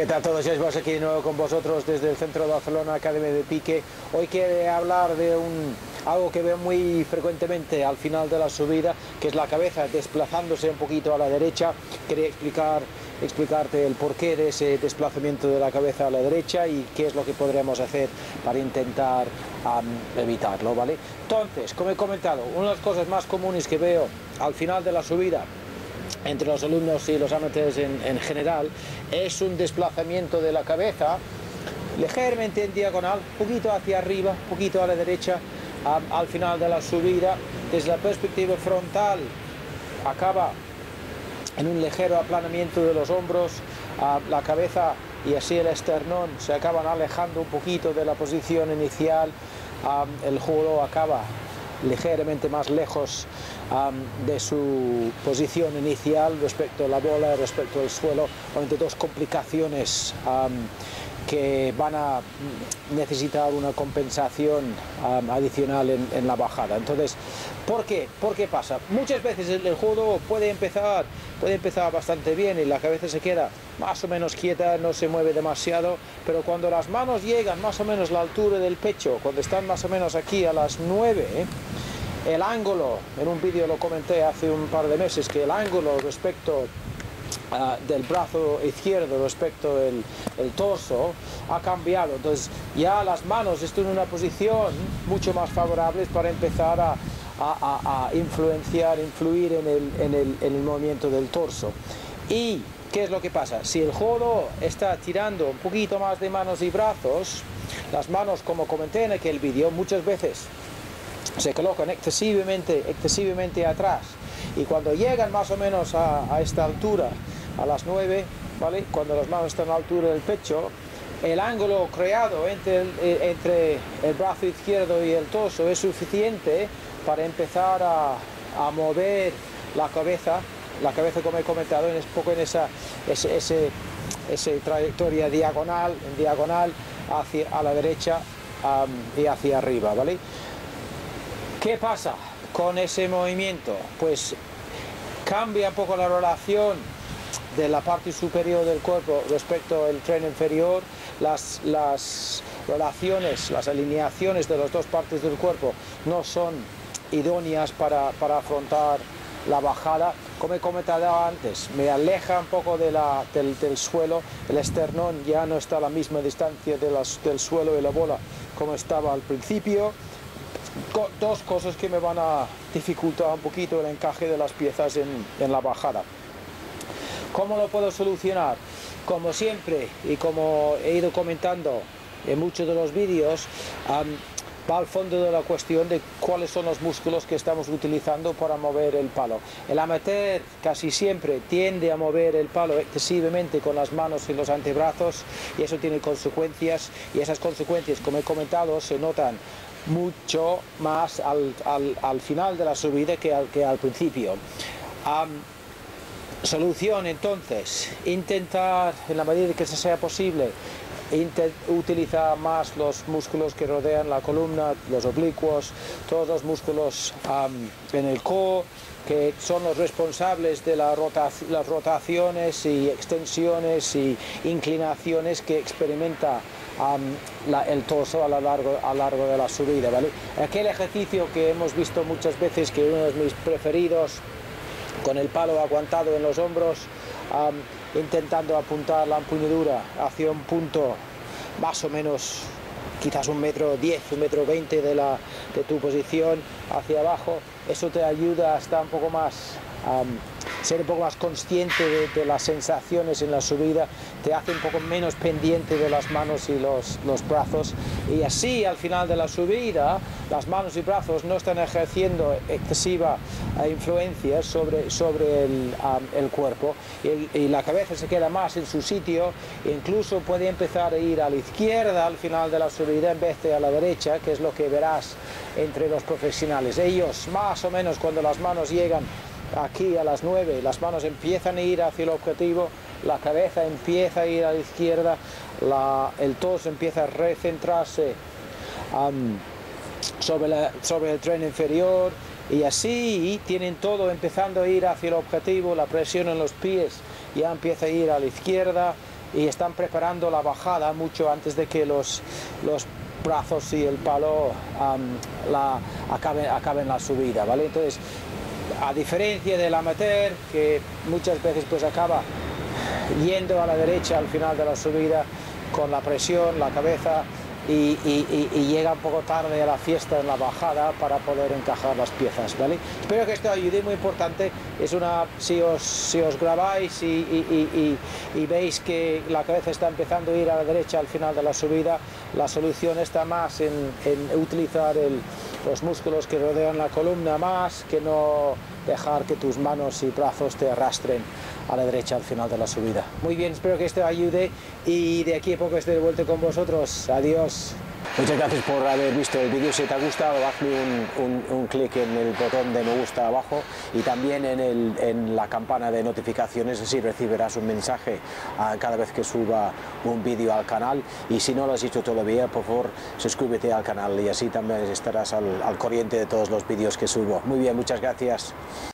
¿Qué tal todos? Ya estamos aquí de nuevo con vosotros desde el centro de Barcelona, Academia de Pique. Hoy quiero hablar de un, algo que veo muy frecuentemente al final de la subida, que es la cabeza desplazándose un poquito a la derecha. Quería explicar, explicarte el porqué de ese desplazamiento de la cabeza a la derecha y qué es lo que podremos hacer para intentar evitarlo, ¿vale? Entonces, como he comentado, una de las cosas más comunes que veo al final de la subida entre los alumnos y los amateurs en, general es un desplazamiento de la cabeza ligeramente en diagonal, poquito hacia arriba, poquito a la derecha, al final de la subida, desde la perspectiva frontal acaba en un ligero aplanamiento de los hombros, la cabeza y así el esternón se acaban alejando un poquito de la posición inicial, el juego acaba ligeramente más lejos de su posición inicial respecto a la bola, respecto al suelo, entre dos complicaciones que van a necesitar una compensación adicional en, la bajada. Entonces, ¿por qué? ¿Por qué pasa? Muchas veces el, juego puede empezar, puede empezar bastante bien y la cabeza se queda más o menos quieta, no se mueve demasiado, pero cuando las manos llegan más o menos a la altura del pecho, cuando están más o menos aquí a las 9, el ángulo, en un vídeo lo comenté hace un par de meses, que el ángulo respecto ah, del brazo izquierdo respecto del el torso ha cambiado. Entonces ya las manos están en una posición mucho más favorable para empezar a, influenciar, influir en el, en, el, en el, movimiento del torso. ¿Y qué es lo que pasa? Si el jodo está tirando un poquito más de manos y brazos, las manos, como comenté en aquel vídeo, muchas veces se colocan excesivamente, excesivamente atrás y cuando llegan más o menos a, esta altura, a las 9, ¿vale? cuando las manos están a la altura del pecho, el ángulo creado entre el, eh, entre el brazo izquierdo y el torso es suficiente para empezar a, mover la cabeza, la cabeza como he comentado, es poco en esa ese, trayectoria diagonal, en diagonal hacia a la derecha y hacia arriba, ¿vale? ¿Qué pasa con ese movimiento? Pues cambia un poco la relación de la parte superior del cuerpo respecto al tren inferior, las, las relaciones, las alineaciones de las dos partes del cuerpo no son idóneas para, afrontar la bajada. Como he comentado antes, me aleja un poco de la, del, suelo, el esternón ya no está a la misma distancia del suelo y la bola como estaba al principio dos cosas que me van a dificultar un poquito el encaje de las piezas en, la bajada. ¿Cómo lo puedo solucionar? Como siempre y como he ido comentando en muchos de los vídeos, va al fondo de la cuestión de cuáles son los músculos que estamos utilizando para mover el palo. El amateur casi siempre tiende a mover el palo excesivamente con las manos y los antebrazos y eso tiene consecuencias y esas consecuencias, como he comentado, se notan mucho más al, final de la subida que al, que al principio. solución entonces, intentar en la medida que sea posible utilizar más los músculos que rodean la columna, los oblicuos, todos los músculos en el co, que son los responsables de las rotaciones y extensiones y inclinaciones que experimenta el torso a lo largo, a largo de la subida. ¿vale? Aquel ejercicio que hemos visto muchas veces, que uno de mis preferidos, con el palo aguantado en los hombros, intentando apuntar la empuñadura hacia un punto más o menos quizás un metro diez, un metro veinte de, la, de tu posición hacia abajo, eso te ayuda a estar un poco más ser un poco más consciente de, las sensaciones en la subida, te hace un poco menos pendiente de las manos y los, brazos y así al final de la subida las manos y brazos no están ejerciendo excesiva eh, influencia sobre, sobre el, cuerpo y, la cabeza se queda más en su sitio incluso puede empezar a ir a la izquierda al final de la subida en vez de a la derecha, que es lo que verás entre los profesionales. Ellos más o menos cuando las manos llegan aquí a las 9, las manos empiezan a ir hacia el objetivo, la cabeza empieza a ir a la izquierda, el torso empieza a recentrarse sobre, sobre el tren inferior y así tienen todo empezando a ir hacia el objetivo, la presión en los pies ya empieza a ir a la izquierda y están preparando la bajada mucho antes de que los, los brazos y el palo acaben, acaben la subida, ¿vale? Entonces, a diferencia del amateur, que muchas veces pues acaba yendo a la derecha al final de la subida con la presión, la cabeza y, llega un poco tarde a la fiesta en la bajada para poder encajar las piezas, ¿vale? Espero que esto ayude, muy importante, es una, si os, si os grabáis y, veis que la cabeza está empezando a ir a la derecha al final de la subida, la solución está más en, en utilizar el, los músculos que rodean la columna más que no dejar que tus manos y brazos te arrastren a la derecha al final de la subida. Muy bien, espero que esto ayude y de aquí a poco esté de vuelta con vosotros. Adiós. Muchas gracias por haber visto el vídeo. Si te ha gustado, hazme un, un, clic en el botón de me gusta abajo y también en, el, en la campana de notificaciones, así recibirás un mensaje cada vez que suba un vídeo al canal. Y si no lo has hecho todavía, por favor, suscríbete al canal y así también estarás al, al corriente de todos los vídeos que subo. Muy bien, muchas gracias.